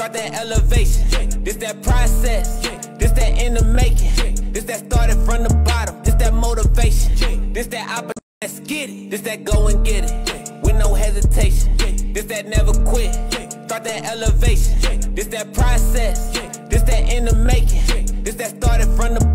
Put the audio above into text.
Start that elevation. This that process. This that in the making. This that started from the bottom. This that motivation. This that opportunity. Let's get it. This that go and get it. With no hesitation. This that never quit. Start that elevation. This that process. This that in the making. This that started from the